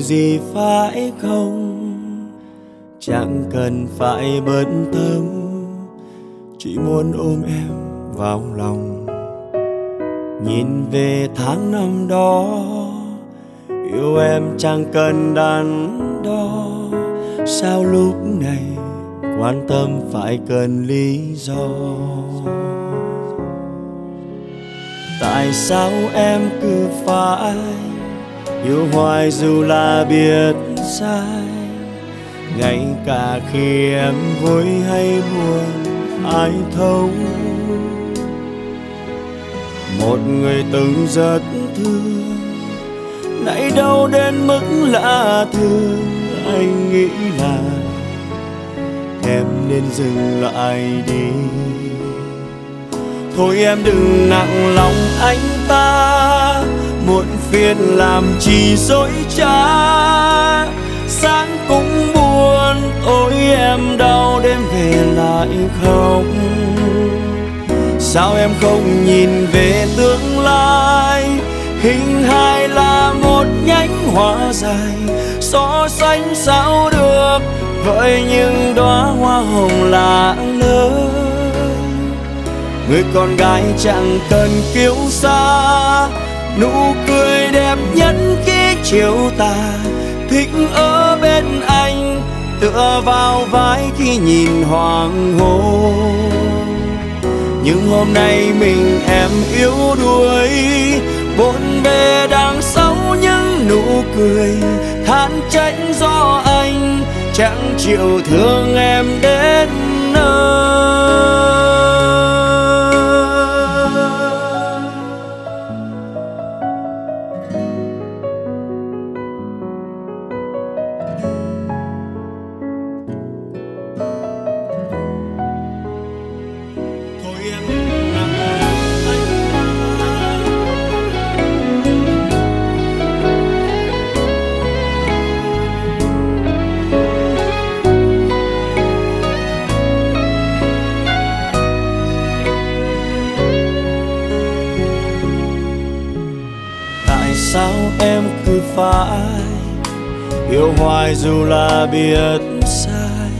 điều gì phải không? Chẳng cần phải bận tâm, chỉ muốn ôm em vào lòng. Nhìn về tháng năm đó, yêu em chẳng cần đắn đo. Sao lúc này quan tâm phải cần lý do? Tại sao em cứ phải yêu hoài dù là biết sai. Ngay cả khi em vui hay buồn, ai thấu. Một người từng rất thương, nãy đâu đến mức lạ thường. Anh nghĩ là em nên dừng lại đi. Thôi em đừng nặng lòng anh ta muộn phiền làm chi dối trá. Sáng cũng buồn tối em đau đêm về lại khóc sao em không nhìn về tương lai? Hình hài là một nhánh hoa dài, so sánh sao được? Với những đóa hoa hồng lạ lớn người con gái chẳng cần kiêu xa nụ cười đẹp nhất khi chiều tà, thích ở bên anh, tựa vào vai khi nhìn hoàng hôn. Nhưng hôm nay mình em yếu đuối, bộn bề đang xấu những nụ cười, than trách do anh, chẳng chịu thương em đến phải. Yêu hoài dù là biết sai.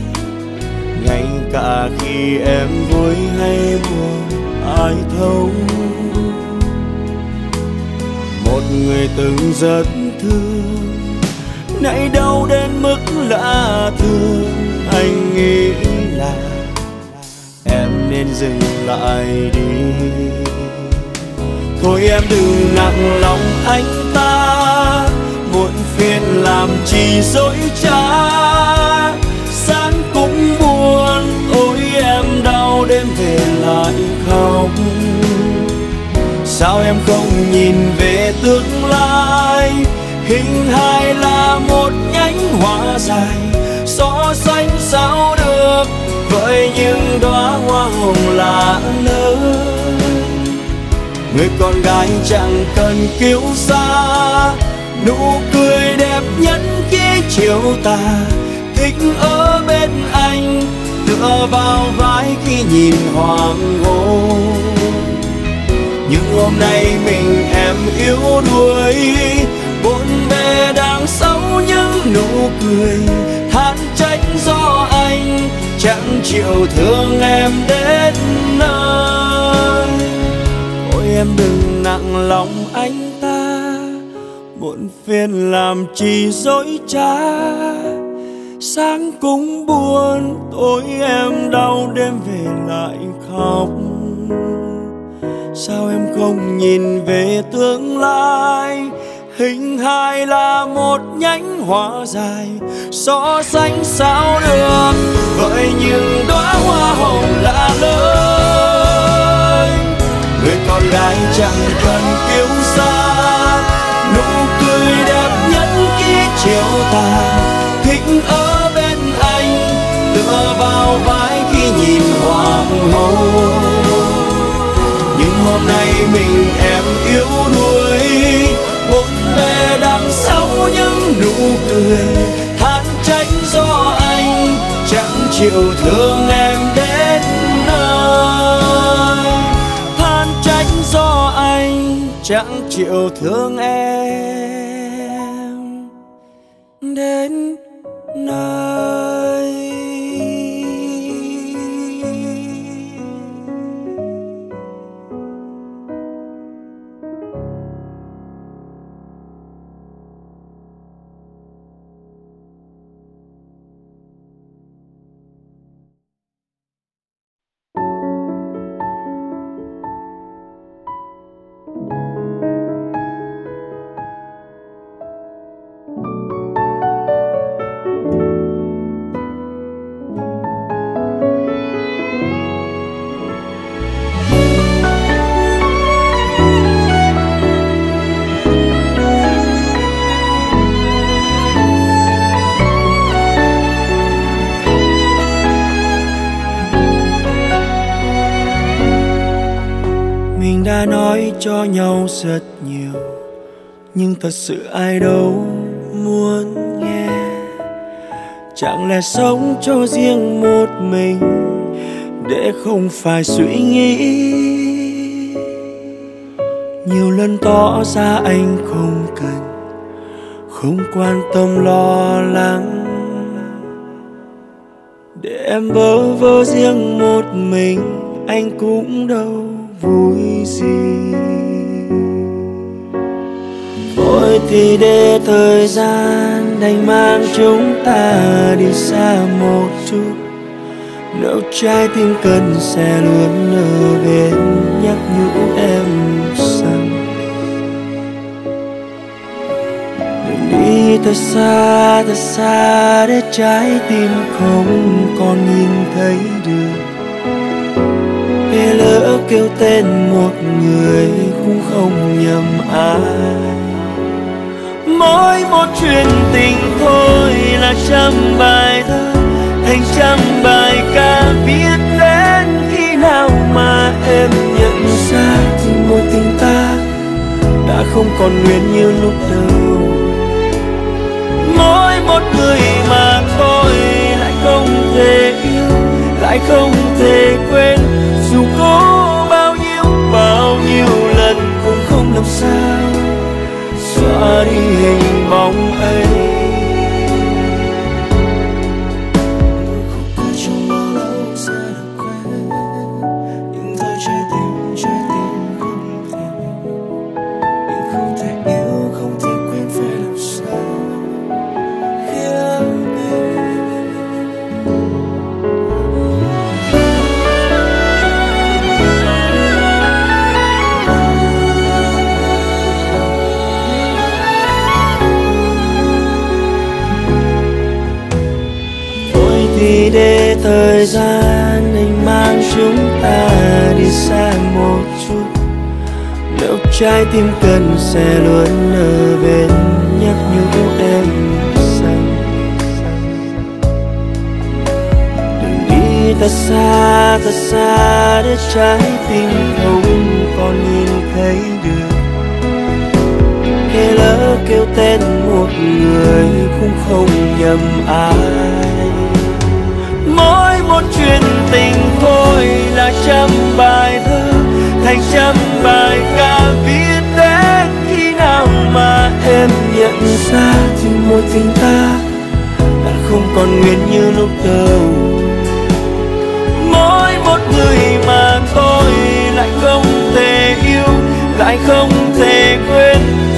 Ngay cả khi em vui hay buồn, ai thấu. Một người từng rất thương nay đau đến mức lạ thường. Anh nghĩ là em nên dừng lại đi. Thôi em đừng nặng lòng anh làm chi dối trá. Sáng cũng buồn, ôi em đau đêm về lại khóc. Sao em không nhìn về tương lai? Hình hài là một nhánh hoa dài, so sánh sao được với những đóa hoa hồng lạ lớn người con gái chẳng cần kiêu xa, nụ cười chiếu chiều thích ở bên anh, tựa vào vai khi nhìn hoàng hôn. Nhưng hôm nay mình em yếu đuối bốn bề đằng sau những nụ cười, than trách do anh, chẳng chịu thương em đến nơi. Ôi em đừng nặng lòng anh muộn phiền làm chi dối trá. Sáng cũng buồn, tối em đau, đêm về lại khóc. Sao em không nhìn về tương lai? Hình hài là một nhánh hoa dài, so sánh sao được? Với những đóa hoa hồng lạ lơi người con gái chẳng cần kiêu xa chiếu chiều thích ở bên anh tựa vào vai khi nhìn hoàng hôn. Nhưng hôm nay mình em yếu đuối bốn bề đằng sau những nụ cười. Than trách do anh, chẳng chịu thương em đến nơi. Than trách do anh, chẳng chịu thương em. Nơi rất nhiều, nhưng thật sự ai đâu muốn nghe. Chẳng lẽ sống cho riêng một mình để không phải suy nghĩ? Nhiều lần tỏ ra anh không cần, không quan tâm lo lắng. Để em bơ vơ riêng một mình, anh cũng đâu vui gì thôi thì để thời gian đành mang chúng ta đi xa một chút. Nếu trái tim cần sẽ luôn ở bên nhắc nhủ em rằng đừng đi thật xa thật xa để trái tim không còn nhìn thấy được. Để lỡ kêu tên một người cũng không nhầm ai mỗi một chuyện tình thôi là trăm bài thơ, thành trăm bài ca viết đến khi nào mà em nhận ra thì mối tình ta đã không còn nguyên như lúc đầu. Mỗi một người mà thôi lại không thể yêu, lại không thể quên. Dù có bao nhiêu bao nhiêu lần cũng không làm sao xóa đi hình bóng ấy. Gian, anh mang chúng ta đi xa một chút. Nếu trái tim cần sẽ luôn ở bên nhắc nhủ em rằng đừng đi thật xa thật xa để trái tim không còn nhìn thấy được. Hay lỡ kêu tên một người cũng không nhầm ai một chuyện tình thôi là trăm bài thơ, thành trăm bài ca viết đến khi nào mà em nhận ra thì mối tình ta đã không còn nguyên như lúc đầu. Mỗi một người mà tôi lại không thể yêu, lại không thể quên,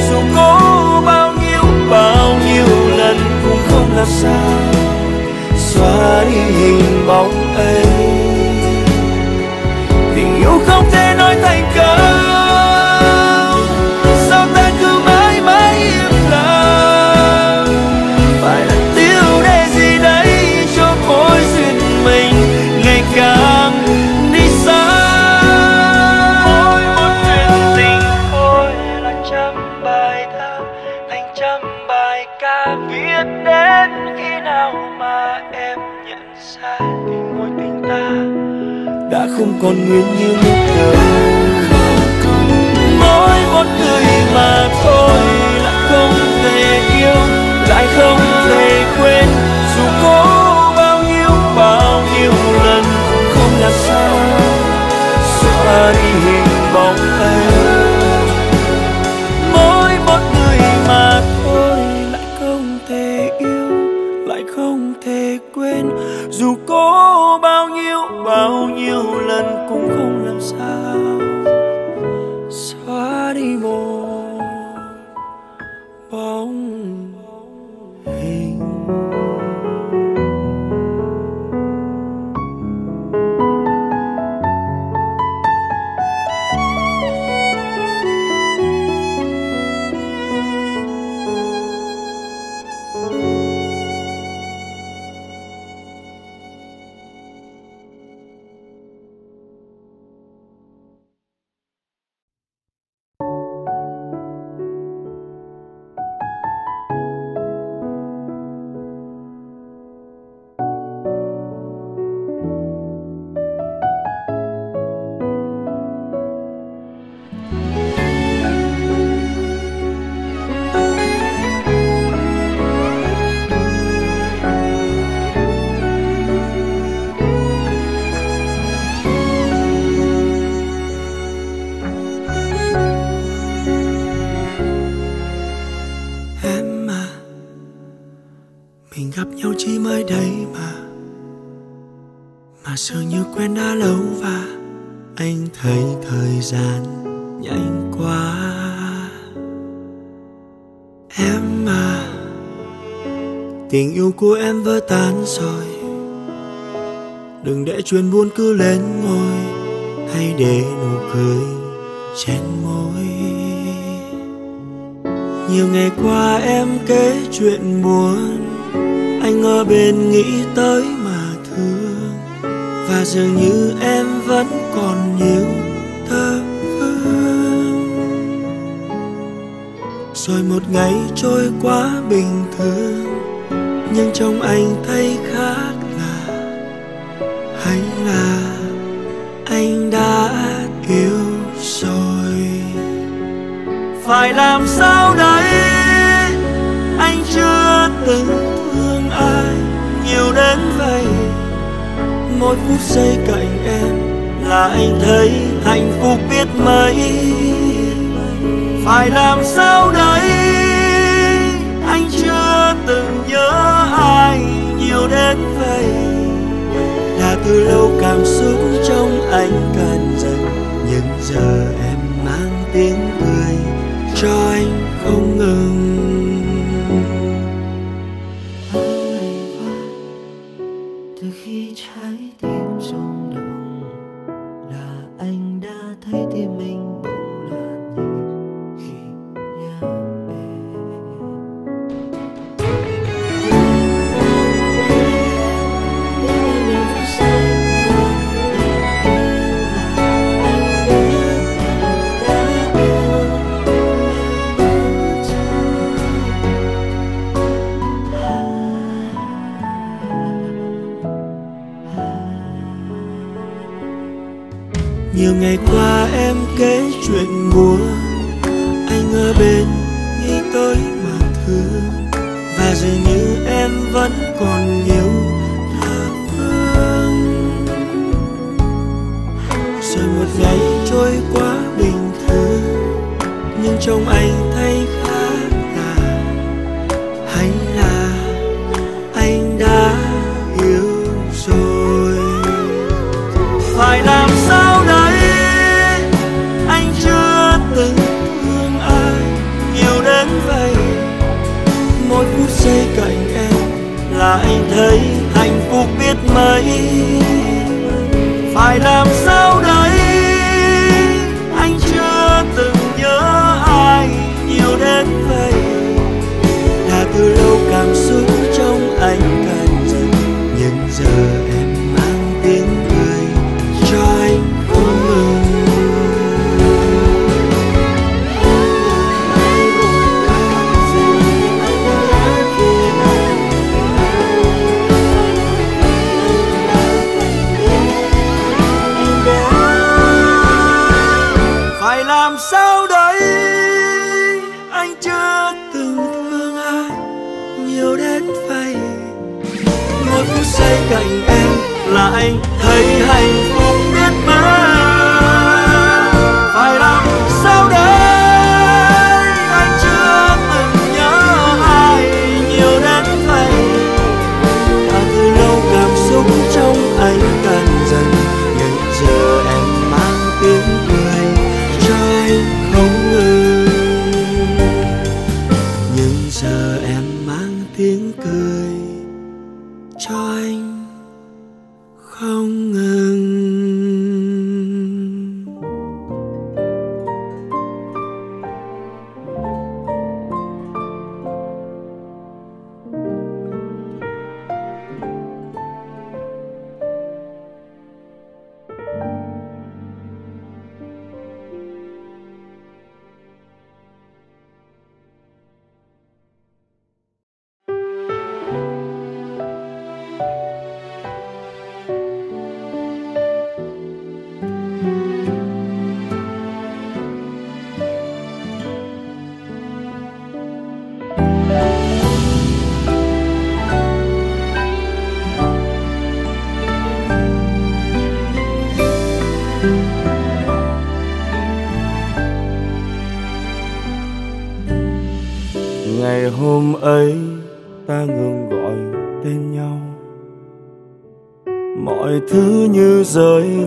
dù cố bao nhiêu bao nhiêu lần cũng không làm sao đi hình bóng ấy. Còn nguyên như lúc đầu. Mỗi một người mà thôi lại không thể yêu, lại không thể quên. Dù có bao nhiêu bao nhiêu lần cũng không làm sao xóa đi của em vỡ tan rồi. Đừng để chuyện buồn cứ lên ngôi hay để nụ cười trên môi. Nhiều ngày qua em kể chuyện buồn, anh ở bên nghĩ tới mà thương. Và dường như em vẫn còn nhiều thơ vương. Rồi một ngày trôi qua bình thường nhưng trong anh thấy khác là hay là anh đã yêu rồi? Phải làm sao đây? Anh chưa từng thương ai nhiều đến vậy. Mỗi phút giây cạnh em là anh thấy hạnh phúc biết mấy. Phải làm sao đây? Nhiều đến vậy là từ lâu cảm xúc trong anh cạn dần, nhưng giờ em mang tiếng nhiều đến vậy một phút say cạnh em là anh thấy hạnh phúc biết bao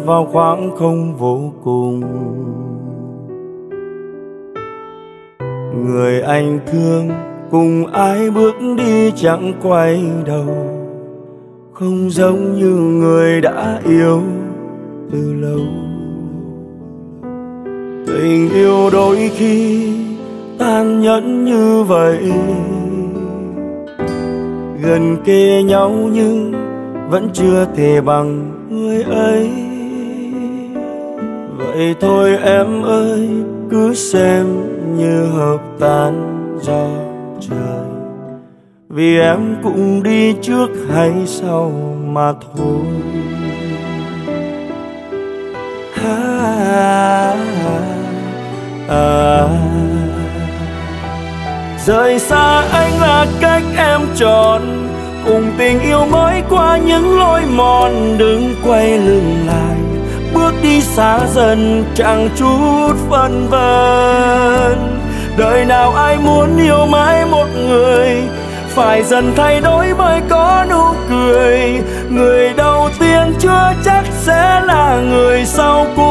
vào khoảng không vô cùng. Người anh thương cùng ai bước đi chẳng quay đầu. Không giống như người đã yêu từ lâu. Tình yêu đôi khi tan nhẫn như vậy. Gần kề nhau nhưng vẫn chưa thể bằng. Vậy thôi em ơi cứ xem như hợp tan do trời. Vì em cũng đi trước hay sau mà thôi. À, à, rời xa anh là cách em chọn cùng tình yêu mới qua những lối mòn đừng quay lưng lại bước đi xa dần, chẳng chút phân vân. Đời nào ai muốn yêu mãi một người, phải dần thay đổi mới có nụ cười. Người đầu tiên chưa chắc sẽ là người sau cuối.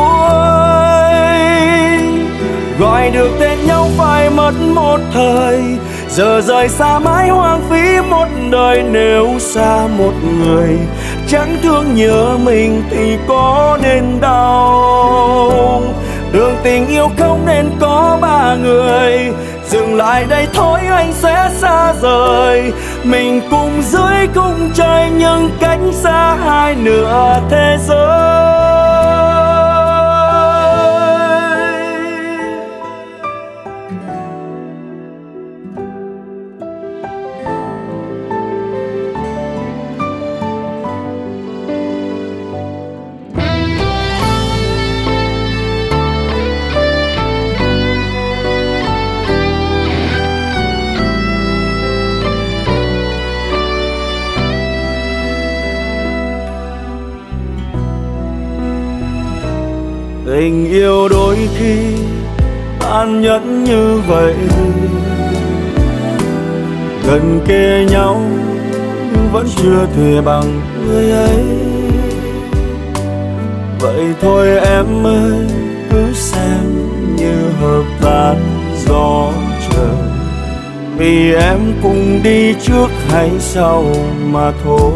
Gọi được tên nhau phải mất một thời, giờ rời xa mãi hoang phí một đời. Nếu xa một người chẳng thương nhớ mình thì có nên đau. Đường tình yêu không nên có ba người. Dừng lại đây thôi, anh sẽ xa rời. Mình cùng dưới cùng trời, nhưng cách xa hai nửa thế giới. Tình yêu đôi khi an nhẫn như vậy. Gần kề nhau nhưng vẫn chưa thể bằng người ấy. Vậy thôi em ơi, cứ xem như hợp tan gió trời vì em cùng đi trước hay sau mà thôi.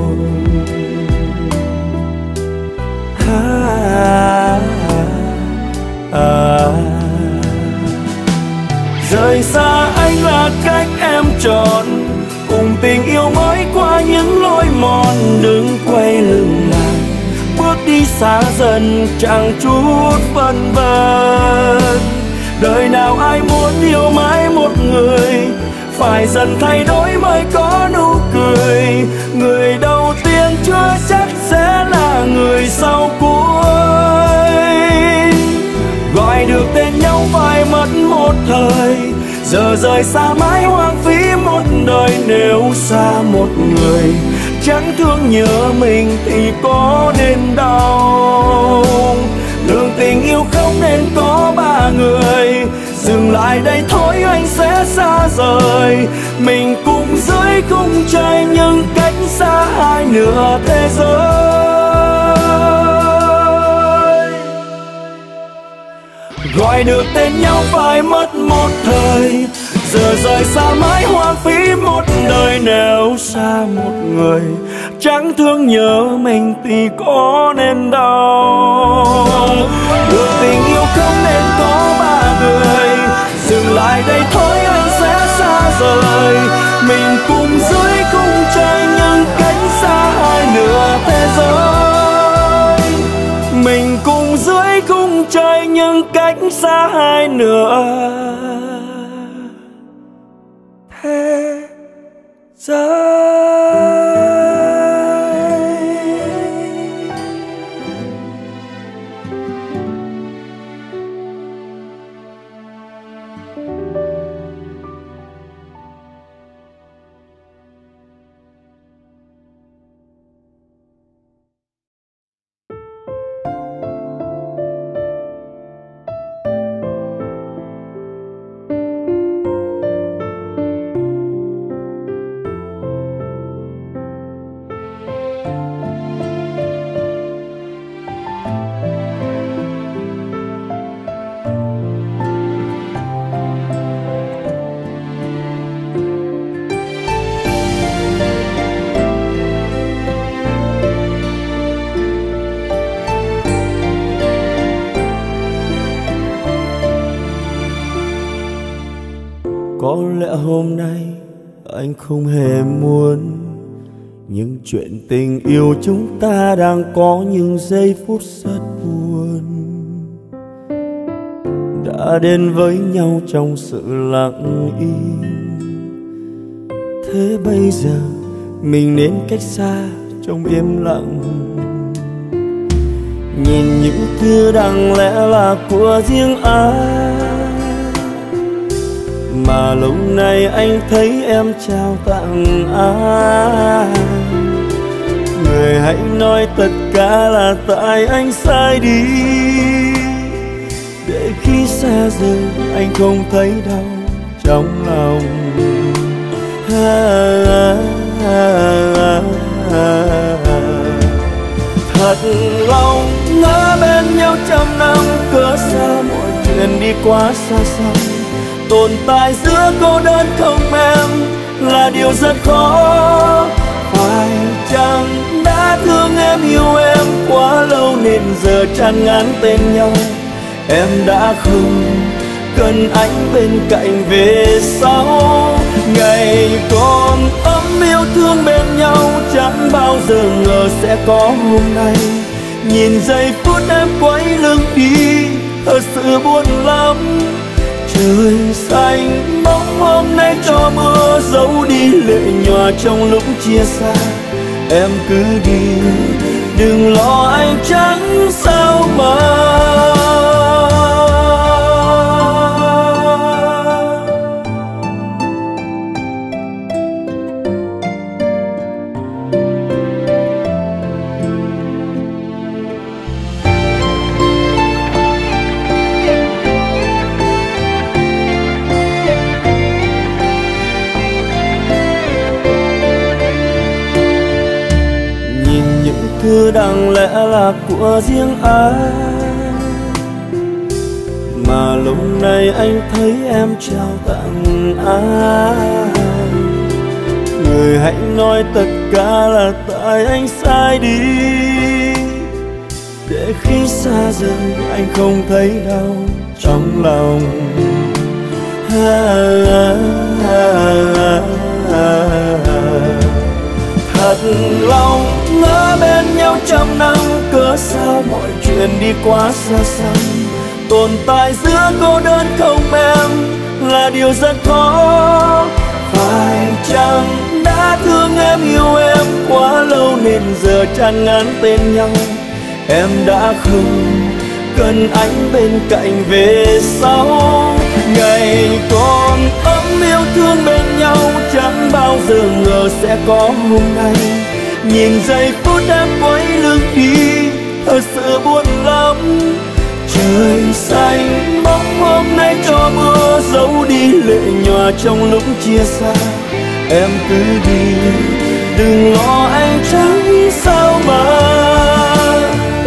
Xa anh là cách em chọn. Cùng tình yêu mới qua những lối mòn, đừng quay lưng lại. Bước đi xa dần, chẳng chút phân vân. Đời nào ai muốn yêu mãi một người? Phải dần thay đổi mới có nụ cười. Người đầu tiên chưa chắc sẽ là người sau cuối. Gọi được tên nhau phải mất một thời giờ rời xa mãi hoang phí một đời nếu xa một người. Chẳng thương nhớ mình thì có nên đau. Đường tình yêu không nên có ba người. Dừng lại đây thôi anh sẽ xa rời. Mình cùng dưới cung trời nhưng cách xa hai nửa thế giới. Gọi được tên nhau phải mất một thời. Giờ rời xa mãi hoang phí một đời nếu xa một người. Chẳng thương nhớ mình thì có nên đau. Được tình yêu không nên có ba người. Dừng lại đây thôi, anh sẽ xa rời. Mình cùng dưới cung trời nhưng cách xa hai nửa thế giới. Chơi trời nhưng cách xa hai nửa. Không hề muốn. Những chuyện tình yêu chúng ta đang có những giây phút rất buồn. Đã đến với nhau trong sự lặng im. Thế bây giờ, mình nên cách xa trong im lặng. Nhìn những thứ đáng lẽ là của riêng ai mà lâu nay anh thấy em trao tặng ai? Người hãy nói tất cả là tại anh sai đi. Để khi xa rời anh không thấy đau trong lòng. Thật lòng ngỡ bên nhau trăm năm, cớ sao mọi chuyện đi quá xa xăm? Tồn tại giữa cô đơn không em là điều rất khó. Phải chăng đã thương em, yêu em quá lâu nên giờ chán ngán tên nhau? Em đã không cần anh bên cạnh về sau. Ngày còn ấm yêu thương bên nhau, chẳng bao giờ ngờ sẽ có hôm nay. Nhìn giây phút em quay lưng đi, thật sự buồn lắm trời xanh. Mong hôm nay cho mưa giấu đi lệ nhòa trong lúc chia xa. Em cứ đi, đừng lo anh chẳng sao mà sẽ là của riêng anh mà lúc này anh thấy em trao tặng ai? Người hãy nói tất cả là tại anh sai đi. Để khi xa rời, anh không thấy đau trong lòng. Thật lòng ngỡ bên nhau trăm năm, cớ sao mọi chuyện đi quá xa xăm? Tồn tại giữa cô đơn không em là điều rất khó. Phải chăng đã thương em, yêu em quá lâu nên giờ chán ngán tên nhau? Em đã không cần anh bên cạnh về sau. Ngày còn ấm yêu thương bên nhau, chẳng bao giờ ngờ sẽ có hôm nay nhìn giây phút em quay lưng đi, thật sự buồn lắm. Trời xanh mong hôm nay cho mưa giấu đi lệ nhòa trong lúc chia xa. Em cứ đi, đừng lo anh chẳng sao mà.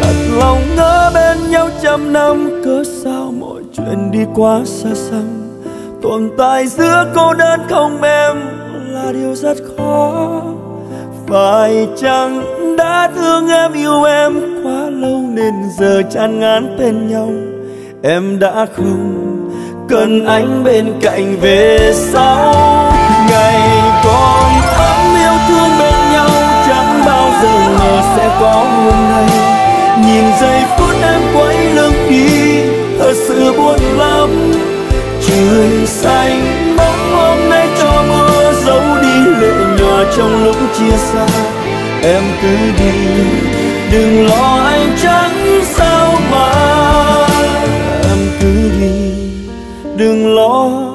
Thật lòng ngỡ bên nhau trăm năm, cớ sao mọi chuyện đi quá xa xăm? Tồn tại giữa cô đơn không em là điều rất khó phải chăng đã thương em, yêu em quá lâu nên giờ chán ngán bên nhau. Em đã không cần anh bên cạnh về sau. Ngày còn ấm yêu thương bên nhau, chẳng bao giờ ngờ sẽ có hôm nay nhìn giây phút em quay lưng đi, thật sự buồn lắm. Trời xanh trong lúc chia xa, em cứ đi, đừng lo anh chẳng sao mà. Em cứ đi, đừng lo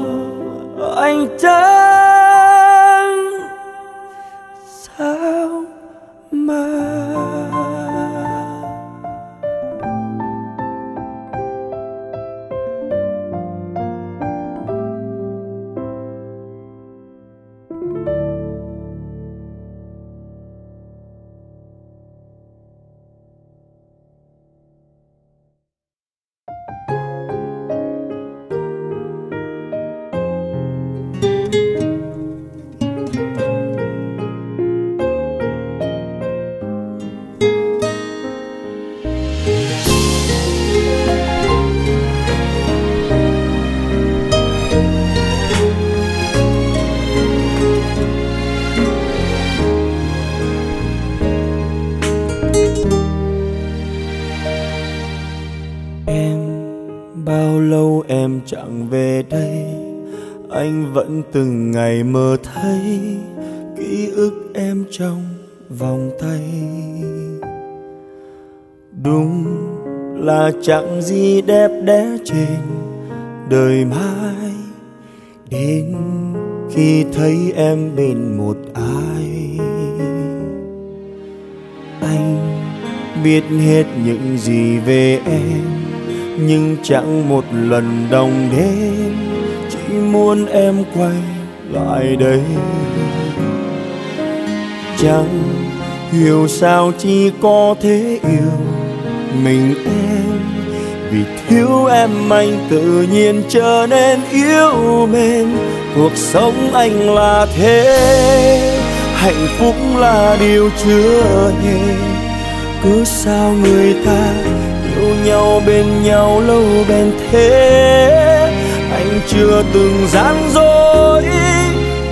đẹp đẽ trên đời mai. Đến khi thấy em bên một ai, anh biết hết những gì về em. Nhưng chẳng một lần đồng đến chỉ muốn em quay lại đây. Chẳng hiểu sao chỉ có thế yêu mình em vì thiếu em anh tự nhiên trở nên yếu mến cuộc sống anh là thế, hạnh phúc là điều chưa hề. Cứ sao người ta yêu nhau bên nhau lâu bền thế. Anh chưa từng gian dối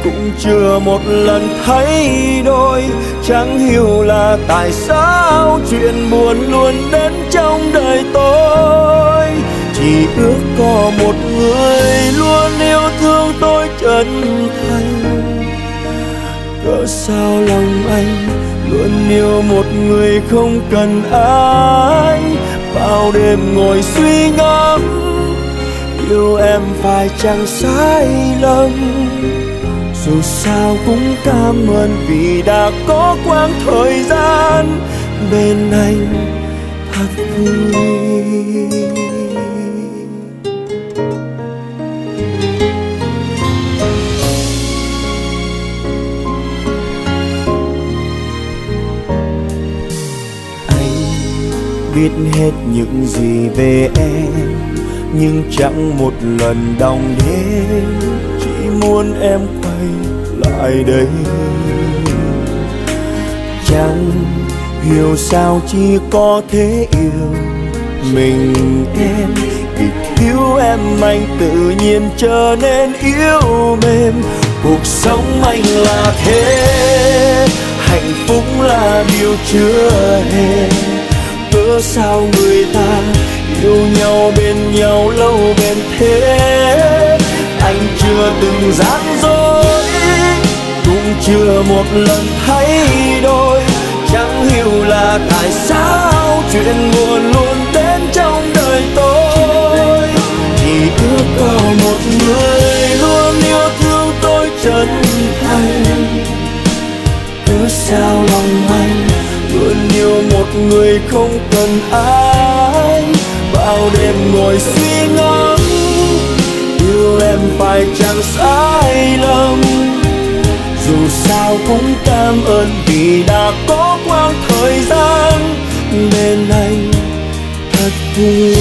cũng chưa một lần thấy đôi. Chẳng hiểu là tại sao chuyện buồn luôn đến trong đời tôi. Chỉ ước có một người luôn yêu thương tôi chân thành. Cỡ sao lòng anh luôn yêu một người không cần ai? Bao đêm ngồi suy ngẫm, yêu em phải chẳng sai lầm? Dù sao cũng cảm ơn vì đã có quãng thời gian bên anh. Thật vui. Anh biết hết những gì về em, nhưng chẳng một lần đong đến. Chỉ muốn em lại đây? Chẳng hiểu sao chỉ có thế yêu mình em. Vì thiếu em anh tự nhiên trở nên yếu mềm. Cuộc sống anh là thế, hạnh phúc là điều chưa hề. Cớ sao người ta yêu nhau bên nhau lâu bền thế? Anh chưa từng gian dối cũng chưa một lần thấy đôi chẳng hiểu là tại sao chuyện buồn luôn đến trong đời tôi. Chỉ ước có một người luôn yêu thương tôi chân thành. Cứ sao lòng anh luôn yêu một người không cần ai. Bao đêm ngồi suy ngẫm, yêu em phải chẳng sai lầm dù sao cũng cảm ơn vì đã có quãng thời gian bên anh. Thật vui.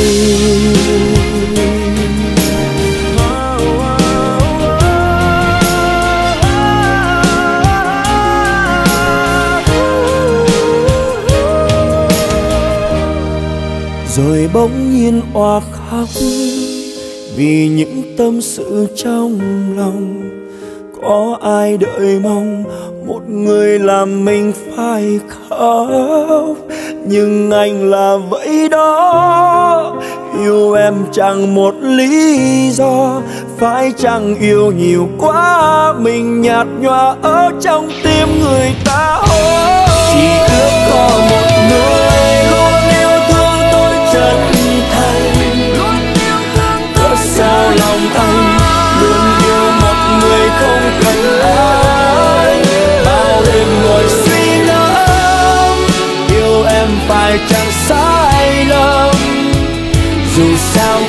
Rồi bỗng nhiên oa khóc vì những tâm sự trong lòng có ai đợi mong một người làm mình phải khóc? Nhưng anh là vậy đó. Yêu em chẳng một lý do. Phải chẳng yêu nhiều quá, mình nhạt nhòa ở trong tim người ta? Chỉ ước có một người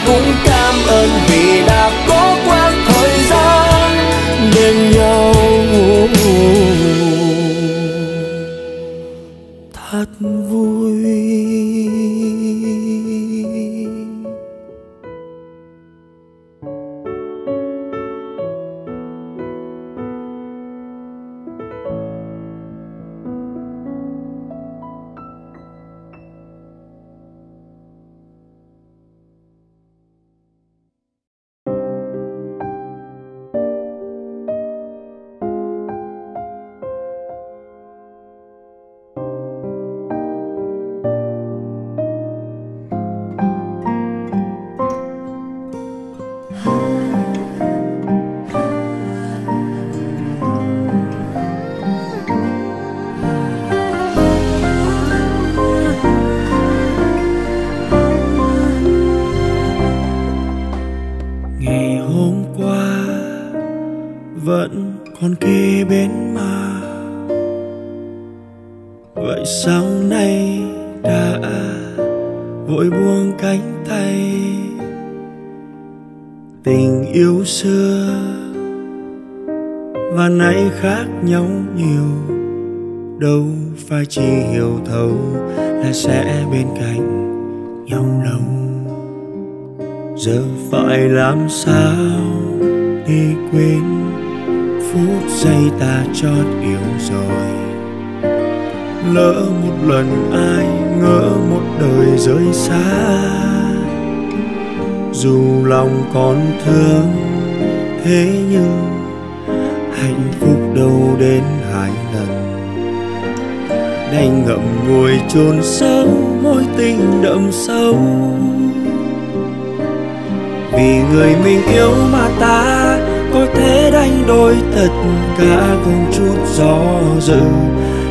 cũng cảm ơn vì đã có quãng thời gian bên nhau. Thật vẫn còn kề bên mà. Vậy sao nay đã vội buông cánh tay. Tình yêu xưa và nay khác nhau nhiều. Đâu phải chỉ hiểu thấu là sẽ bên cạnh nhau lâu. Giờ phải làm sao để quên phút giây ta chót yêu rồi. Lỡ một lần ai ngỡ một đời rơi xa, dù lòng còn thương thế nhưng hạnh phúc đâu đến hai lần. Đành ngậm ngùi chôn sâu mối tình đậm sâu. Vì người mình yêu mà ta có thể đánh đổi tất cả không chút do dự.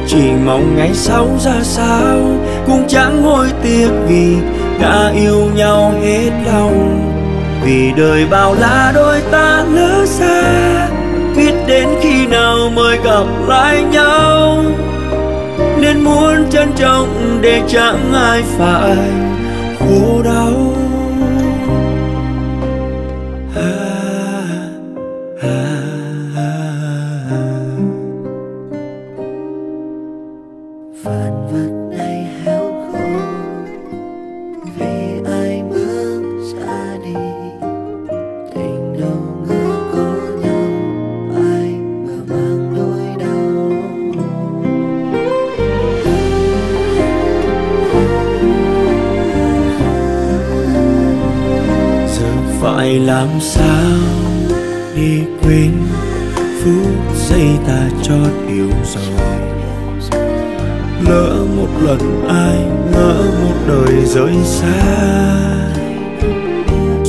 Chỉ mong ngày sau ra sao, cũng chẳng hối tiếc vì đã yêu nhau hết lòng. Vì đời bao la đôi ta lỡ xa, biết đến khi nào mới gặp lại nhau. Nên muốn trân trọng để chẳng ai phải khổ đau.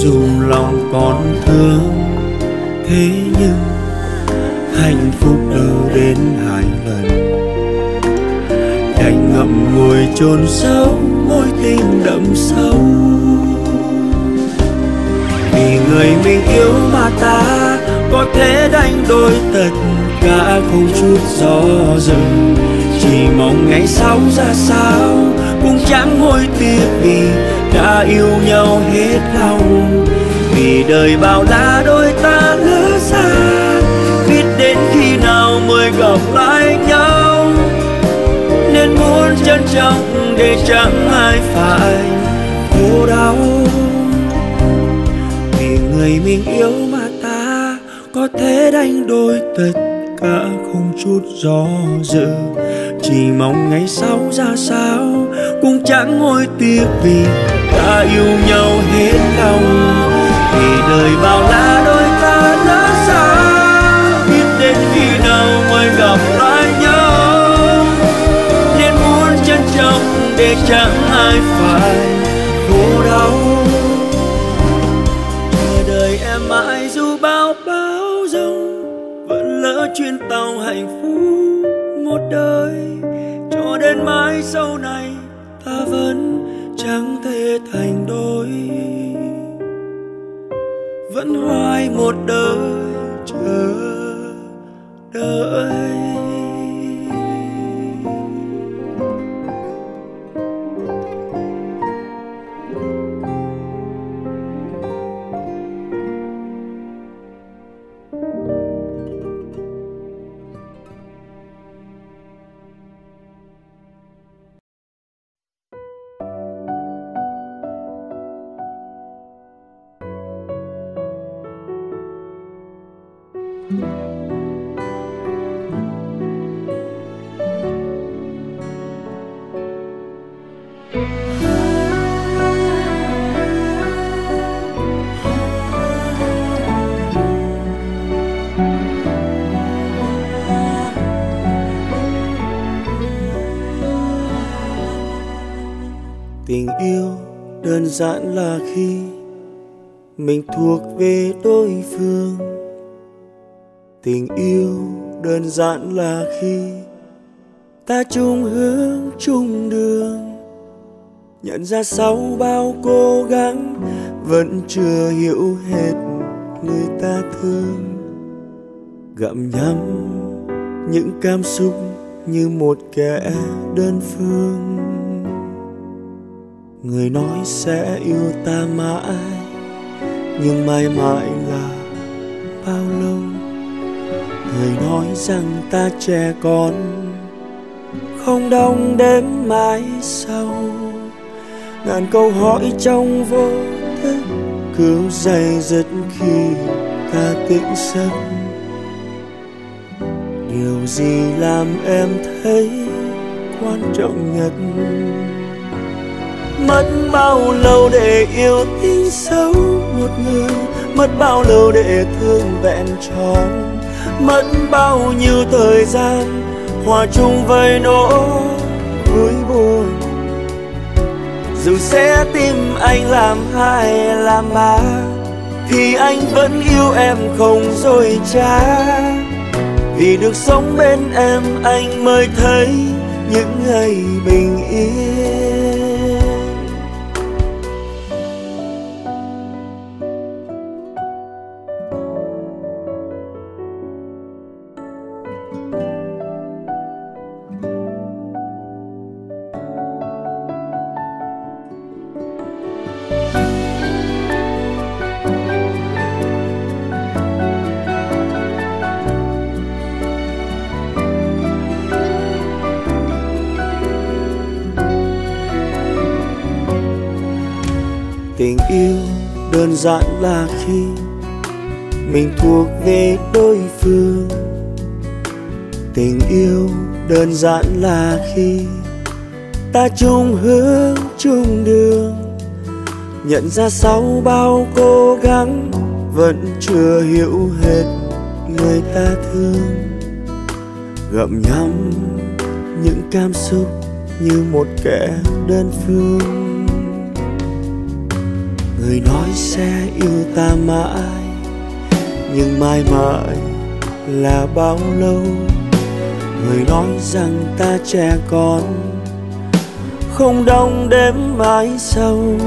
Dù lòng còn thương, thế nhưng hạnh phúc đâu đến hai lần. Đành ngậm ngùi chôn sâu mối tình đậm sâu. Vì người mình yêu mà ta có thể đánh đôi tất cả không chút do dự. Chỉ mong ngày sau ra sao cũng chẳng hối tiếc vì đã yêu nhau hết lòng. Vì đời bao la đôi ta lỡ xa, biết đến khi nào mới gặp lại nhau. Nên muốn trân trọng để chẳng ai phải khổ đau. Vì người mình yêu mà ta có thể đánh đôi tất cả không chút do dự. Chỉ mong ngày sau ra sao cũng chẳng hối tiếc vì ta yêu nhau hết lòng. Vì đời bao la đôi ta đã xa biết đến khi nào mới gặp lại nhau. Nên muốn trân trọng để chẳng ai phải khổ đau. Chờ đợi em mãi dù bao bão giông, vẫn lỡ chuyến tàu hạnh phúc một đời. Cho đến mãi sau này vẫn chẳng thể thành đôi. Vẫn hoài một đời chờ đợi. Tình yêu đơn giản là khi mình thuộc về đối phương. Tình yêu đơn giản là khi ta chung hướng, chung đường nhận ra sau bao cố gắng, vẫn chưa hiểu hết người ta thương. Gặm nhấm những cảm xúc như một kẻ đơn phương. Người nói sẽ yêu ta mãi, nhưng mãi mãi là bao lâu? Người nói rằng ta trẻ con, không đông đêm mãi sau ngàn câu hỏi trong vô thức cứ dày dứt khi ta tỉnh giấc. Điều gì làm em thấy quan trọng nhất? Mất bao lâu để yêu tin sâu một người? Mất bao lâu để thương vẹn tròn? Mất bao nhiêu thời gian hòa chung với nỗi dù sẽ tim anh làm hai, làm ba, thì anh vẫn yêu em không dối trá. Vì được sống bên em, anh mới thấy những ngày bình yên. Tình yêu đơn giản là khi mình thuộc về đối phương. Tình yêu đơn giản là khi ta chung hướng, chung đường. Nhận ra sau bao cố gắng, vẫn chưa hiểu hết người ta thương. Gặm nhấm những cảm xúc như một kẻ đơn phương người nói sẽ yêu ta mãi, nhưng mãi mãi là bao lâu? Người nói rằng ta trẻ con, không đông đếm mãi sâu.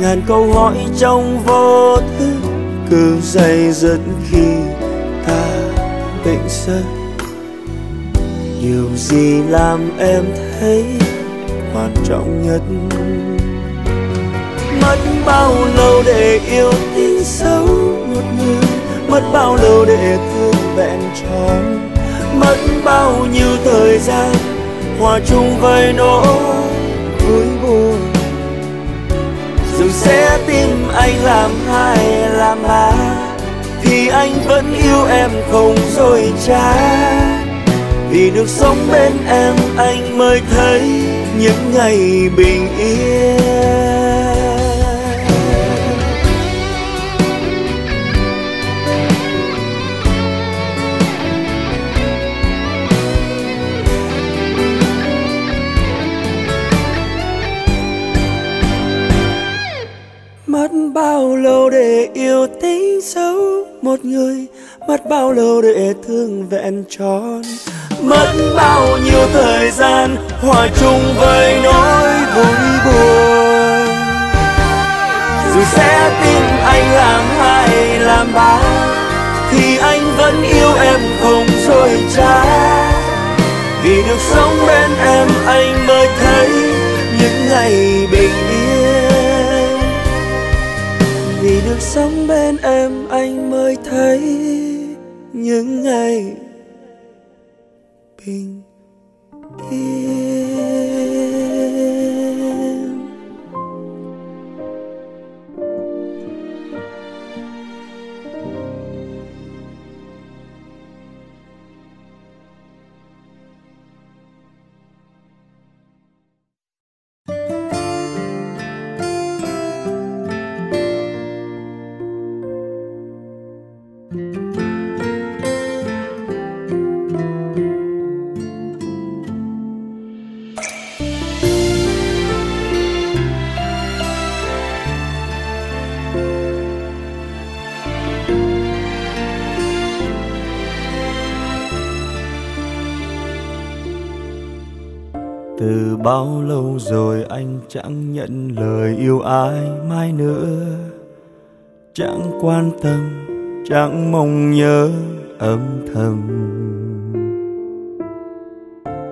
ngàn câu hỏi trong vô thức cứ dày dứt khi ta tỉnh giấc. Điều gì làm em thấy quan trọng nhất? Bao lâu để yêu tin sâu một người? Mất bao lâu để thương vẹn tròn? Mất bao nhiêu thời gian? Hòa chung với nỗi vui buồn. Dù sẽ tim anh làm hai làm ba thì anh vẫn yêu em không dối trá. Vì được sống bên em, anh mới thấy những ngày bình yên. Một người, mất bao lâu để thương vẹn tròn? Mất bao nhiêu thời gian hòa chung với nỗi vui buồn? Dù sẽ tin anh làm hai làm ba thì anh vẫn yêu em không dối trá. Vì được sống bên em, anh mới thấy những ngày bình yên được sống bên em anh mới thấy những ngày bình yên. Anh chẳng nhận lời yêu ai mai nữa. Chẳng quan tâm, chẳng mong nhớ âm thầm.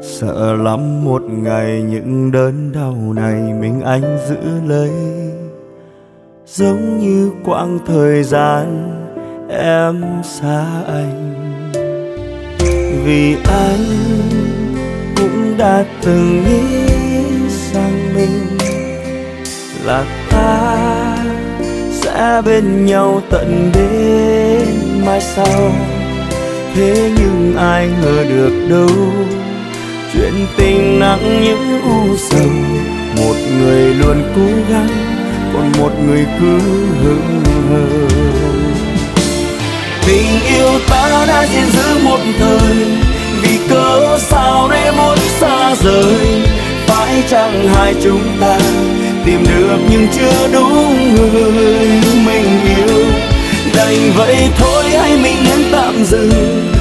Sợ lắm một ngày những đớn đau này mình anh giữ lấy. Giống như quãng thời gian em xa anh. Vì anh cũng đã từng nghĩ là ta sẽ bên nhau tận đến mai sau. Thế nhưng ai ngờ được đâu, chuyện tình nặng những u sầu. Một người luôn cố gắng, còn một người cứ hững hờ. Tình yêu ta đã gìn giữ một thời, vì cớ sao để muốn xa rời? Phải chăng hai chúng ta tìm được nhưng chưa đúng người mình yêu. Đành vậy thôi hay mình nên tạm dừng.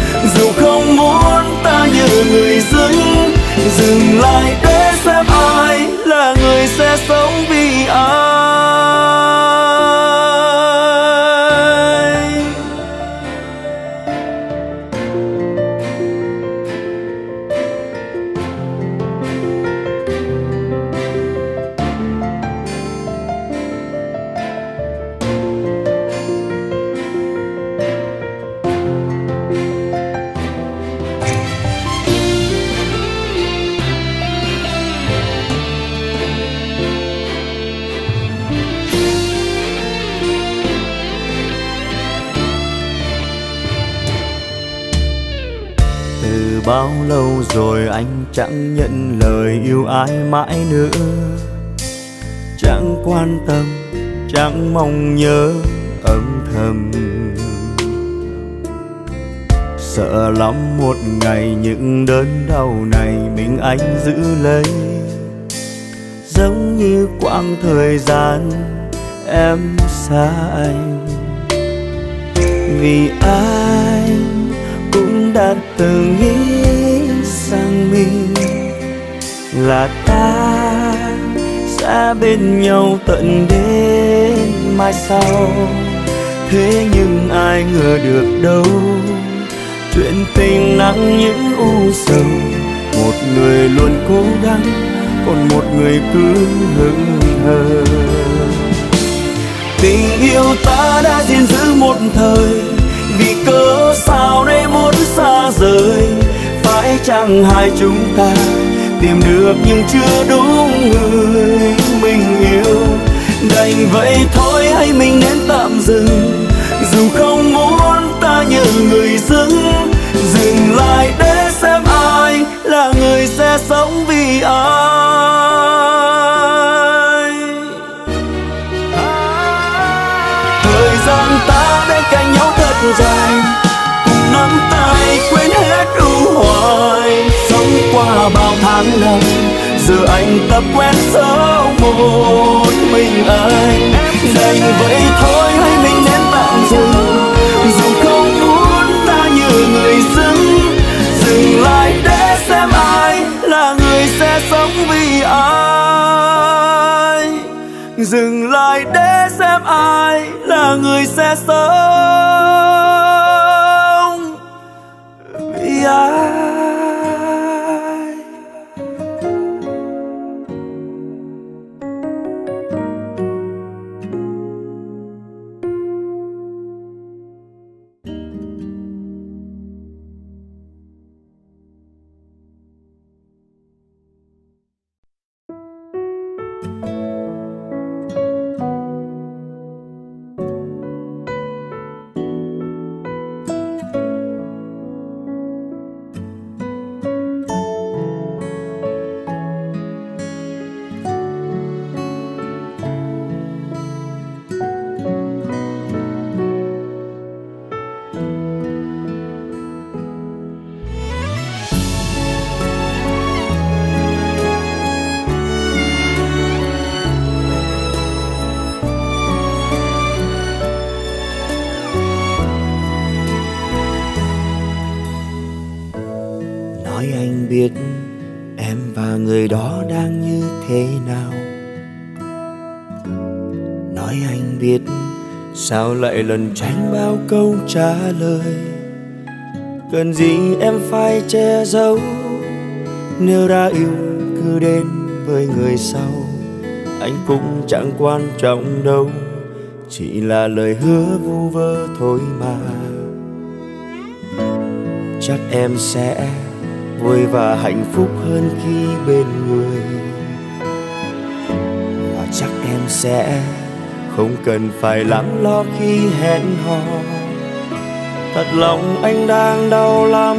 Nhớ âm thầm. Sợ lắm một ngày những đớn đau này mình anh giữ lấy. Giống như quãng thời gian em xa anh. Vì anh cũng đã từng nghĩ rằng mình là ta bên nhau tận đến mai sau. Thế nhưng ai ngờ được đâu, chuyện tình nặng những u sầu. Một người luôn cố gắng, còn một người cứ hững hờ. Tình yêu ta đã gìn giữ một thời, vì cớ sao đây muốn xa rời? Phải chăng hai chúng ta tìm được nhưng chưa đúng người mình yêu. Đành vậy thôi, hay mình nên tạm dừng. Dù không muốn ta như người dưng dừng lại để xem ai là người sẽ sống vì ai. Tháng năm giờ anh tập quen sống một mình anh. Đành vậy thôi hay mình nên tạm dừng. Dù không muốn ta như người dưng dừng lại để xem ai là người sẽ sống vì ai. Dừng lại để xem ai là người sẽ sống sao lại lần tránh bao câu trả lời? Cần gì em phải che giấu? Nếu đã yêu, cứ đến với người sau. Anh cũng chẳng quan trọng đâu, chỉ là lời hứa vu vơ thôi mà. Chắc em sẽ vui và hạnh phúc hơn khi bên người. Và chắc em sẽ không cần phải lắng lo khi hẹn hò. Thật lòng anh đang đau lắm.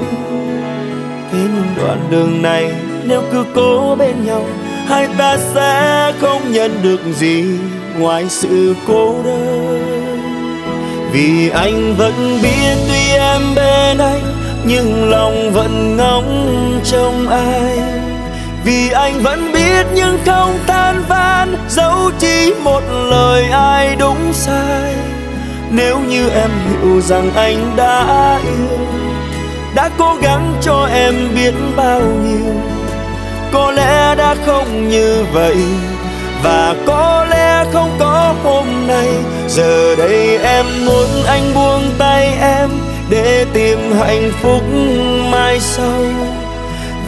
Thế nhưng đoạn đường này, nếu cứ cố bên nhau, hai ta sẽ không nhận được gì ngoài sự cô đơn. Vì anh vẫn biết tuy em bên anh, nhưng lòng vẫn ngóng trông ai vì anh vẫn biết nhưng không than van dẫu chỉ một lời ai đúng sai. Nếu như em hiểu rằng anh đã yêu, đã cố gắng cho em biết bao nhiêu, có lẽ đã không như vậy. Và có lẽ không có hôm nay, giờ đây em muốn anh buông tay em để tìm hạnh phúc mai sau.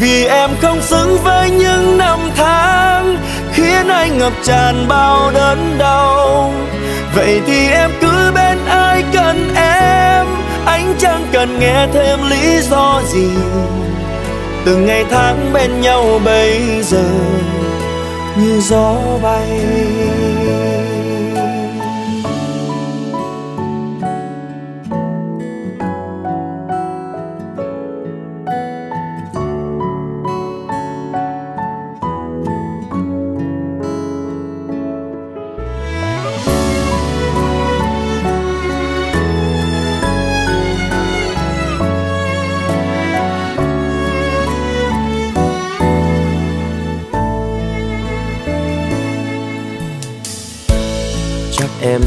Vì em không xứng với những năm tháng khiến anh ngập tràn bao đớn đau. Vậy thì em cứ bên ai cần em? Anh chẳng cần nghe thêm lý do gì. Từng ngày tháng bên nhau bây giờ như gió bay.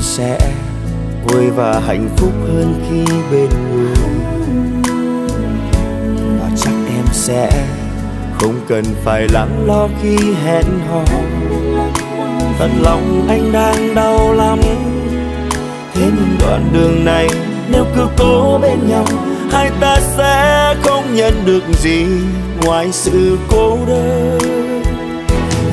Sẽ vui và hạnh phúc hơn khi bên người. Và chắc em sẽ không cần phải lắng lo khi hẹn hò. Thật lòng anh đang đau lắm. Thế nhưng đoạn đường này, nếu cứ cố bên nhau, hai ta sẽ không nhận được gì ngoài sự cô đơn.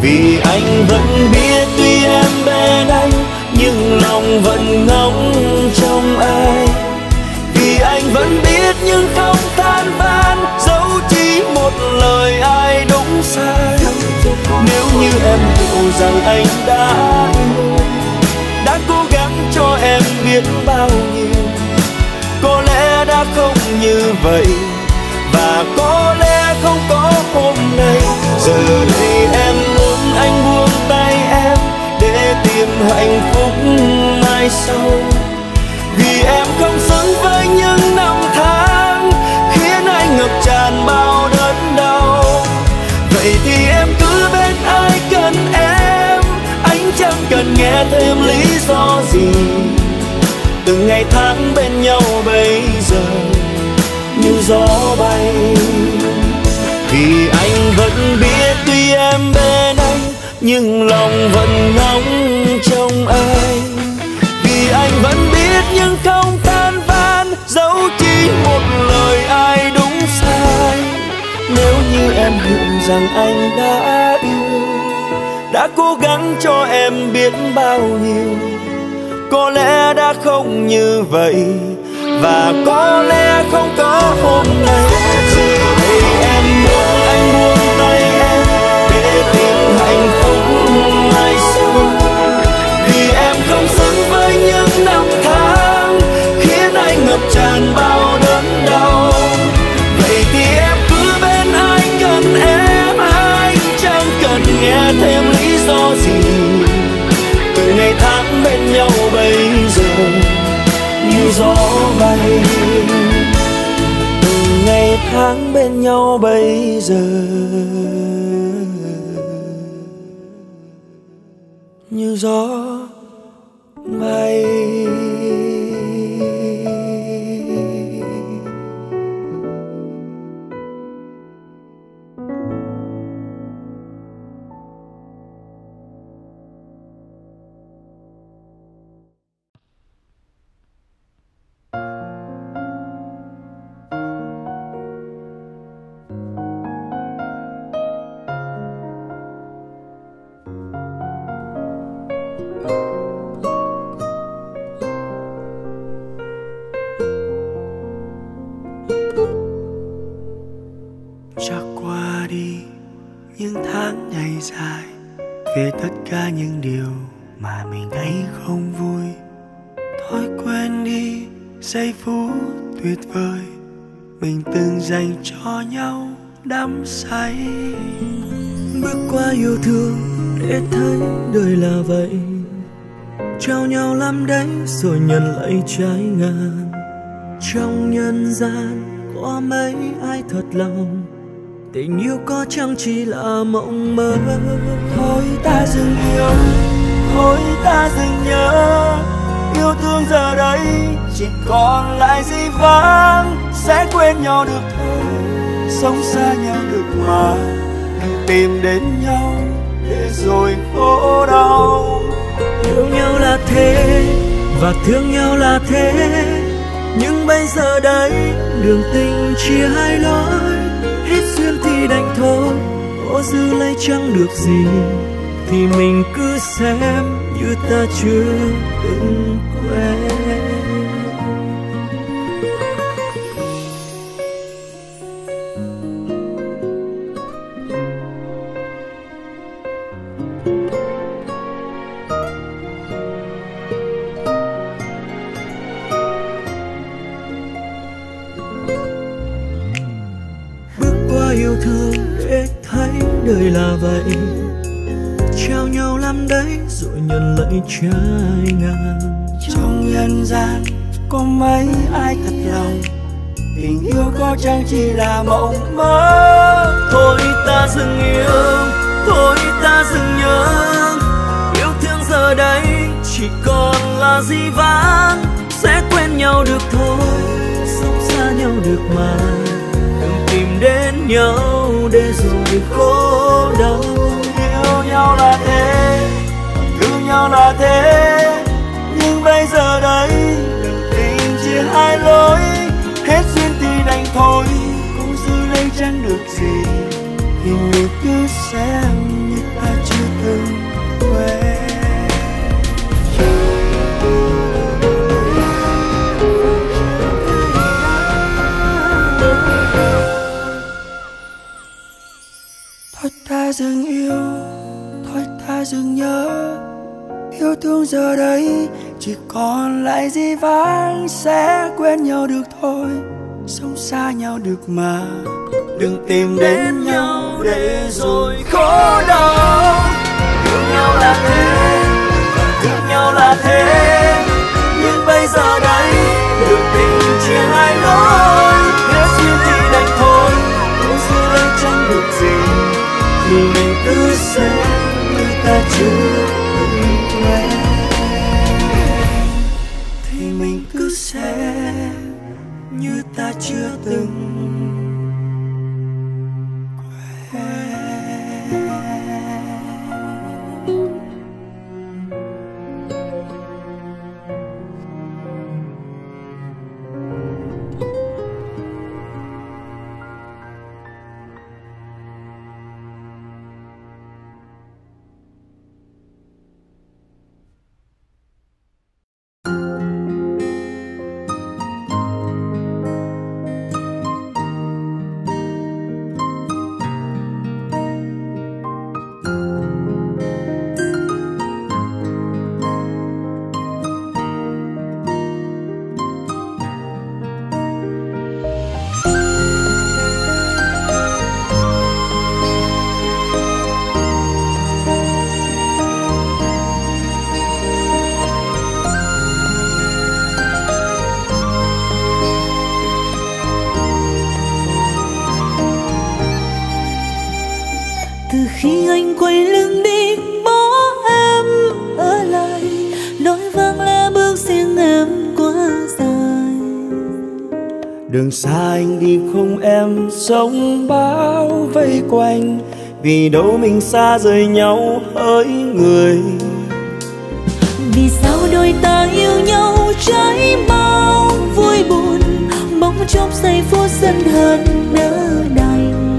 Vì anh vẫn biết tuy em bên anh nhưng lòng vẫn ngóng trong ai vì anh vẫn biết nhưng không than van dẫu chỉ một lời ai đúng sai. Nếu như em hiểu rằng anh đã yêu đã cố gắng cho em biết bao nhiêu, có lẽ đã không như vậy. Và có lẽ không có hôm nay, giờ đây em muốn anh buông tay để tìm hạnh phúc mai sau. Vì em không xứng với những năm tháng khiến anh ngập tràn bao đớn đau. Vậy thì em cứ bên ai cần em, anh chẳng cần nghe thêm lý do gì. Từng ngày tháng bên nhau bây giờ như gió bay. Vì anh vẫn biết tuy em bên nhưng lòng vẫn ngóng trông ai vì anh vẫn biết nhưng không than van dẫu chỉ một lời ai đúng sai. Nếu như em hiểu rằng anh đã yêu, đã cố gắng cho em biết bao nhiêu, có lẽ đã không như vậy. Và có lẽ không có hôm nay. Không xứng với những năm tháng khiến anh ngập tràn bao đớn đau. Vậy thì em cứ bên anh cần em anh chẳng cần nghe thêm lý do gì. Từ ngày tháng bên nhau bây giờ, như gió bay. Từ ngày tháng bên nhau bây giờ, như gió lòng. Tình yêu có chăng chỉ là mộng mơ? Thôi ta dừng yêu thôi ta dừng nhớ. Yêu thương giờ đây chỉ còn lại gì vắng sẽ quên nhau được thôi, sống xa nhau được mà. Tìm đến nhau để rồi khổ đau. Yêu nhau là thế và thương nhau là thế ai giờ đây? Đường tình chia hai lối, hết duyên thì đành thôi. Có dư lấy chẳng được gì, thì mình cứ xem như ta chưa từng quen. Trao nhau lắm đấy, rồi nhận lấy trái ngang. Trong nhân gian có mấy ai thật lòng? Tình yêu có chẳng chỉ là mộng mơ? Thôi ta dừng yêu, thôi ta dừng nhớ. Yêu thương giờ đây chỉ còn là di vãng. Sẽ quên nhau được thôi, sống xa nhau được mà. Đừng tìm đến nhau để rồi khổ đau nhau là thế, thương nhau là thế. Nhưng bây giờ đây tình chia hai lối. Hết duyên thì đành thôi, cũng giữ lấy chẳng được gì. Thì người cứ xem như ta chưa từng quen. Dừng yêu ta dừng nhớ. Yêu thương giờ đây, chỉ còn lại gì vắng sẽ quên nhau được thôi. Sống xa nhau được mà, đừng tìm đến nhau để rồi khổ đau. Yêu nhau là thế, thương nhau là thế. Nhưng bây giờ đây được tình chia hai lối. Hết duyên thì đành thôi, không dư lấy chẳng được gì. Thì mình cứ xem ta chưa quen. Thì mình cứ sẽ như ta chưa từng đường xa anh đi không em sống bao vây quanh. Vì đâu mình xa rời nhau hỡi người. Vì sao đôi ta yêu nhau trái bao vui buồn bỗng chốc giây phút sân hận nỡ đành.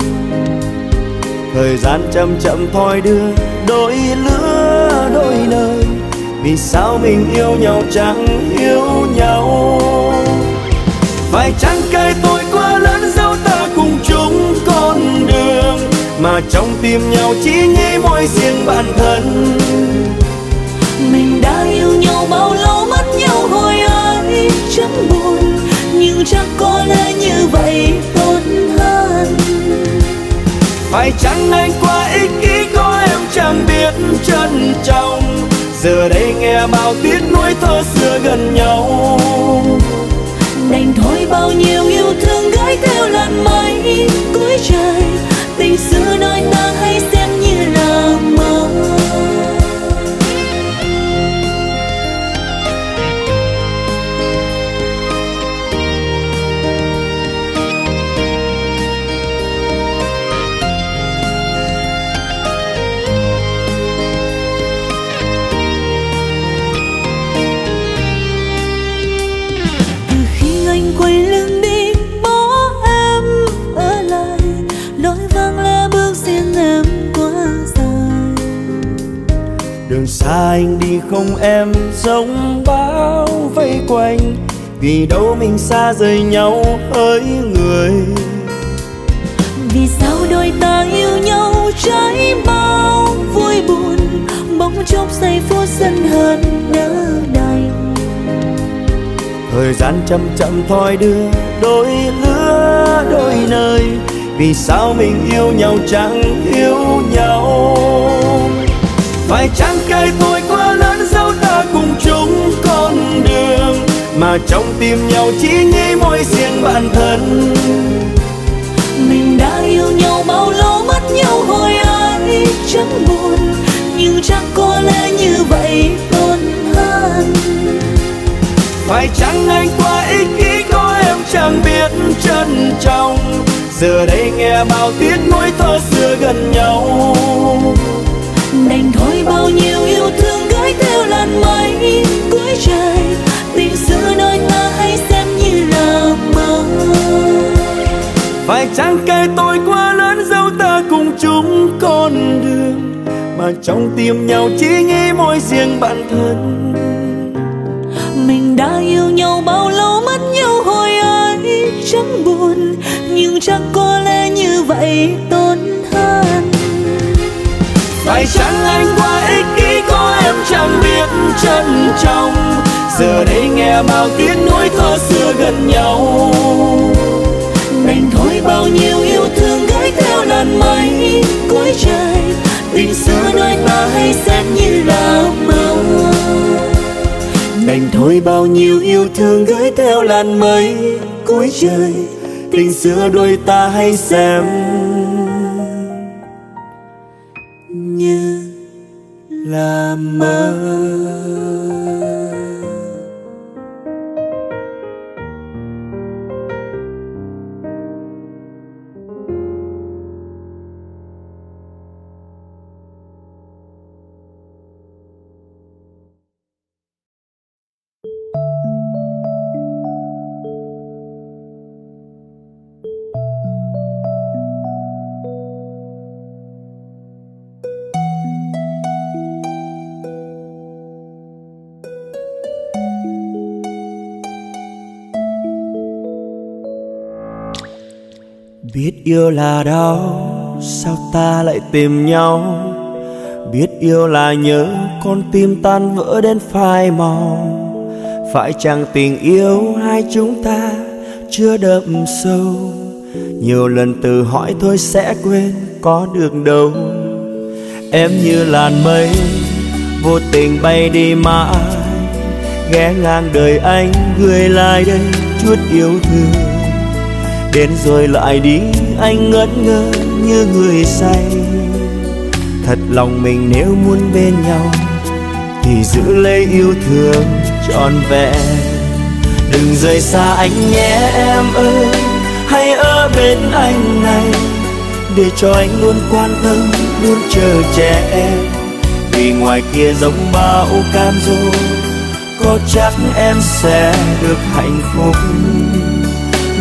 Thời gian chậm chậm thôi đưa đôi lứa đôi nơi vì sao mình yêu nhau chẳng yêu nhau? Phải chăng mà trong tim nhau chỉ nghĩ mỗi riêng bản thân. Mình đã yêu nhau bao lâu mất nhau hồi ấy chẳng buồn nhưng chắc có lẽ như vậy tốt hơn. Phải chăng anh quá ích kỷ có em chẳng biết trân trọng? Giờ đây nghe bao tiếc nuối thơ xưa gần nhau. Đành thôi bao nhiêu yêu thương gái theo làn mây cuối trời tình xưa đôi ta hay xem như là mơ. Xa anh đi không em giống bão vây quanh vì đâu mình xa rời nhau hỡi người. Vì sao đôi ta yêu nhau trái bao vui buồn bỗng chốc giây phút sân hận nỡ đành thời gian chậm chậm thôi đưa đôi lứa đôi nơi vì sao mình yêu nhau chẳng yêu nhau phải chăng cây tôi quá lớn dẫu ta cùng chung con đường. Mà trong tim nhau chỉ nghĩ mỗi riêng bản thân. Mình đã yêu nhau bao lâu mất nhau hồi ấy chẳng buồn. Nhưng chắc có lẽ như vậy tốt hơn phải chăng anh quá ích kỷ có em chẳng biết trân trọng. Giờ đây nghe bao tiếc nuối thơ xưa gần nhau bao nhiêu yêu thương gửi theo làn mây cuối trời. Tình xưa đôi ta hay xem như là mơ. Phải chăng cây tôi quá lớn dẫu ta cùng chung con đường mà trong tim nhau chỉ nghĩ mỗi riêng bản thân? Mình đã yêu nhau bao lâu mất nhau hồi ấy chẳng buồn nhưng chắc có lẽ như vậy tốt hơn phải chăng anh quá ích kỷ có em chẳng biết trân trọng? Giờ đây nghe bao tiếng nuối thơ xưa gần nhau. Đành thôi bao nhiêu yêu thương gửi theo làn mây cuối trời. Tình xưa đôi ta hay xem như là mơ. Đành thôi bao nhiêu yêu thương gửi theo làn mây cuối trời. Tình xưa đôi ta hay xem làm mơ. Yêu là đau, sao ta lại tìm nhau? Biết yêu là nhớ, con tim tan vỡ đến phai màu. Phải chăng tình yêu hai chúng ta chưa đậm sâu? Nhiều lần tự hỏi thôi sẽ quên có được đâu. Em như làn mây, vô tình bay đi mãi. Ghé ngang đời anh gửi lại đây, chút yêu thương. Đến rồi lại đi anh ngất ngơ như người say. Thật lòng mình nếu muốn bên nhau thì giữ lấy yêu thương trọn vẹn. Đừng rời xa anh nhé em ơi hãy ở bên anh này để cho anh luôn quan tâm luôn chờ che em vì ngoài kia giống bão cam du, có chắc em sẽ được hạnh phúc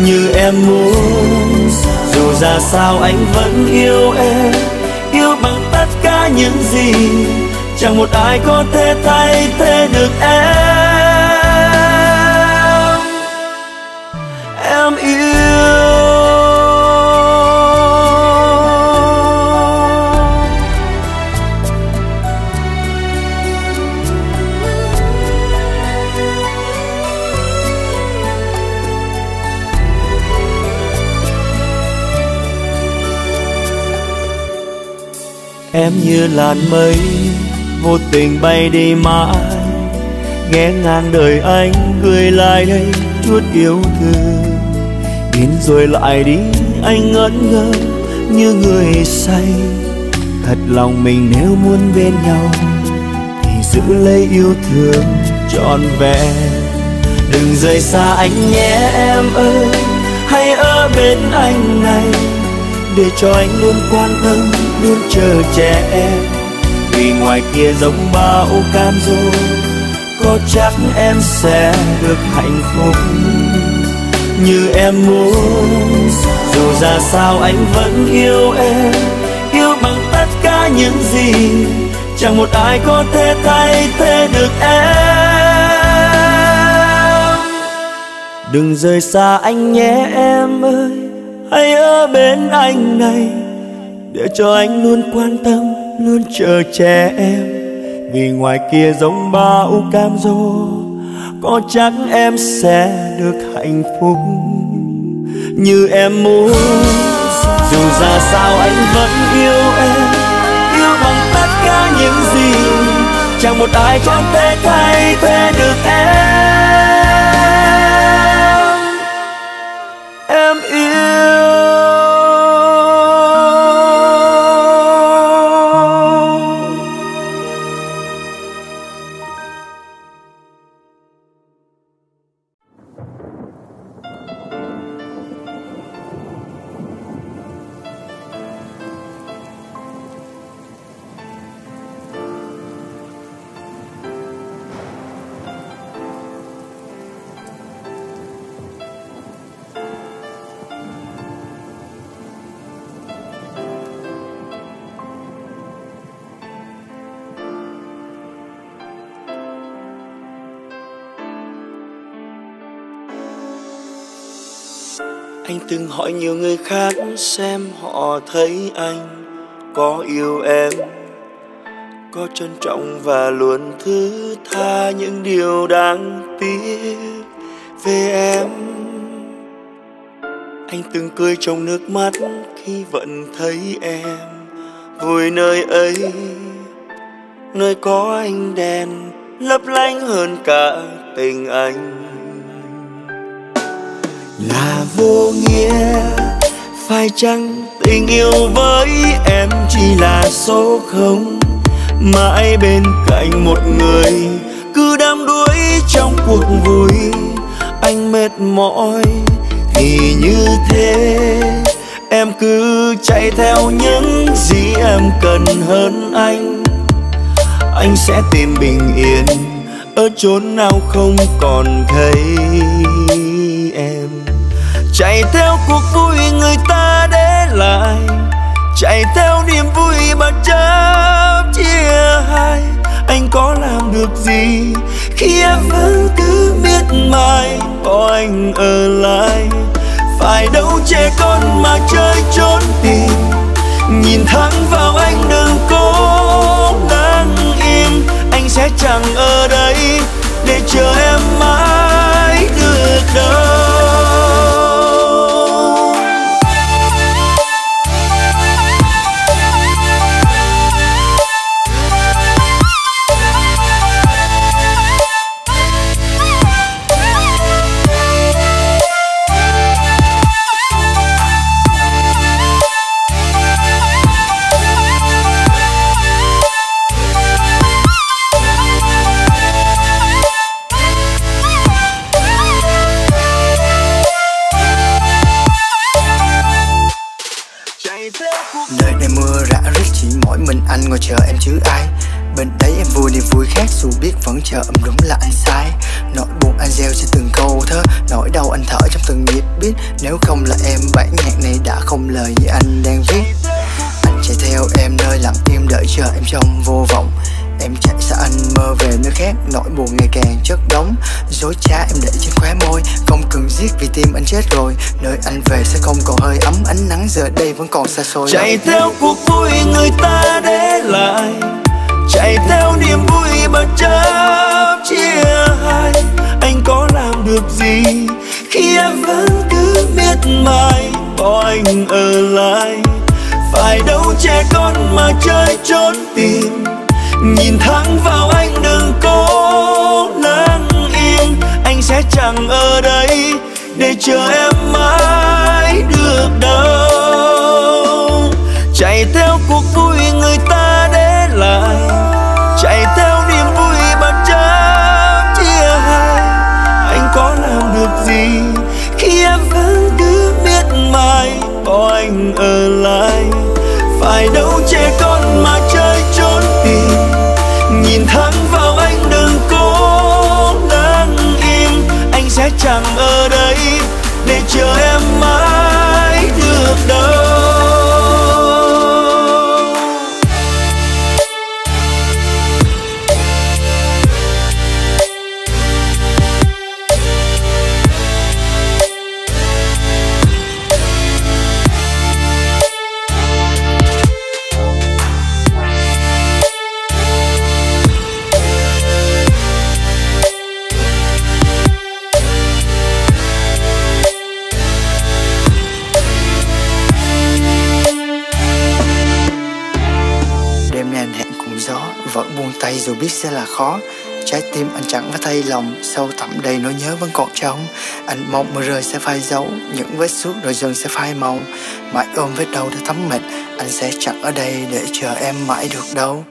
như em muốn. Dù ra sao anh vẫn yêu em, yêu bằng tất cả những gì. Chẳng một ai có thể thay thế được em. Em như làn mây vô tình bay đi mãi. Nghe ngang đời anh gửi lại đây, chút yêu thương. Đến rồi lại đi, anh ngẩn ngơ như người say. Thật lòng mình nếu muốn bên nhau, thì giữ lấy yêu thương trọn vẹn. Đừng rời xa anh nhé em ơi, hãy ở bên anh này, để cho anh luôn quan tâm luôn chờ che em. Vì ngoài kia giống bão cam du, có chắc em sẽ được hạnh phúc như em muốn. Dù ra sao anh vẫn yêu em yêu bằng tất cả những gì chẳng một ai có thể thay thế được em. Đừng rời xa anh nhé em ơi hãy ở bên anh này để cho anh luôn quan tâm, luôn chờ che em. Vì ngoài kia giống bão cam rô, có chắc em sẽ được hạnh phúc? Như em muốn, dù ra sao anh vẫn yêu em. Yêu bằng tất cả những gì, chẳng một ai có thể thay thế được em. Em yêu. Hỏi nhiều người khác xem họ thấy anh có yêu em, có trân trọng và luôn thứ tha những điều đáng tiếc về em. Anh từng cười trong nước mắt khi vẫn thấy em vui nơi ấy. Nơi có ánh đèn lấp lánh hơn cả tình anh là vô nghĩa, phải chăng tình yêu với em chỉ là số không? Mãi bên cạnh một người, cứ đắm đuối trong cuộc vui. Anh mệt mỏi thì như thế, em cứ chạy theo những gì em cần hơn anh. Anh sẽ tìm bình yên ở chốn nào không còn thấy chạy theo cuộc vui người ta để lại. Chạy theo niềm vui mà chấp chia hai. Anh có làm được gì khi em vẫn cứ biết mai có anh ở lại. Phải đâu trẻ con mà chơi trốn tìm. Nhìn thẳng vào anh đừng cố đang im anh sẽ chẳng ở đây để chờ em mãi được đâu. Vui khác dù biết vẫn chờ ấm đúng là anh sai. Nỗi buồn anh gieo trên từng câu thơ, nỗi đau anh thở trong từng nhịp biết nếu không là em, bản nhạc này đã không lời như anh đang viết. Anh chạy theo em nơi lặng im đợi chờ em trong vô vọng. Em chạy xa anh mơ về nơi khác, Nỗi buồn ngày càng chất đóng Dối trá em để trên khóe môi, Không cần giết vì tim anh chết rồi. Nơi anh về sẽ không còn hơi ấm, Ánh nắng giờ đây vẫn còn xa xôi. Chạy theo cuộc vui người ta để lại chạy theo niềm vui bất chấp chia hai. Anh có làm được gì khi em vẫn cứ biết mãi có anh ở lại, phải đâu trẻ con mà chơi trốn tìm. Nhìn thẳng vào anh đừng cố lắng yên. Anh sẽ chẳng ở đây để chờ em mãi được đâu. Chạy theo cuộc vui người ta tay dù biết sẽ là khó, Trái tim anh chẳng có thay lòng, Sâu thẳm đầy nỗi nhớ vẫn còn trong Anh mong mưa rơi sẽ phai dấu, Những vết suốt rồi dần sẽ phai màu. Mãi ôm vết đau đã thấm mệt, Anh sẽ chẳng ở đây để chờ em mãi được đâu.